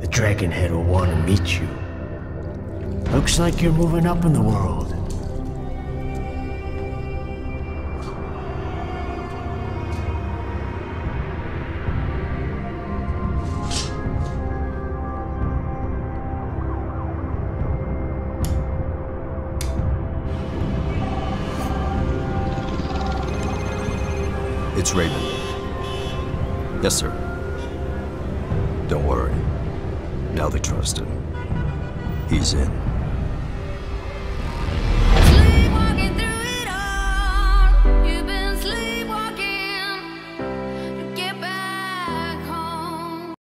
The Dragonhead will want to meet you. Looks like you're moving up in the world. It's Raven. Yes, sir. Don't worry. Now they trust him. He's in.